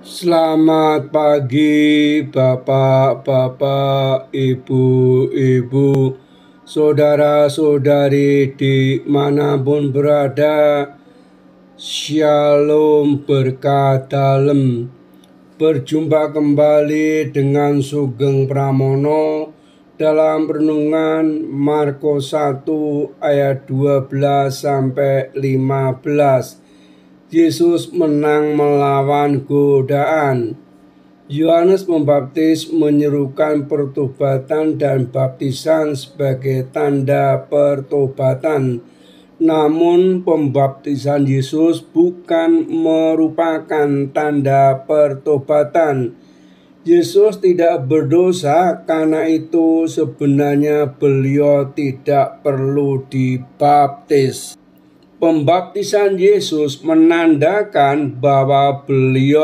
Selamat pagi Bapak-Bapak, Ibu-Ibu, Saudara-saudari di mana pun berada. Shalom berkat dalam. Berjumpa kembali dengan Sugeng Pramono dalam renungan Markus 1 ayat 12 sampai 15 Yesus menang melawan godaan. Yohanes Pembaptis menyerukan pertobatan dan baptisan sebagai tanda pertobatan. Namun pembaptisan Yesus bukan merupakan tanda pertobatan. Yesus tidak berdosa karena itu sebenarnya beliau tidak perlu dibaptis pembaptisan Yesus menandakan bahwa beliau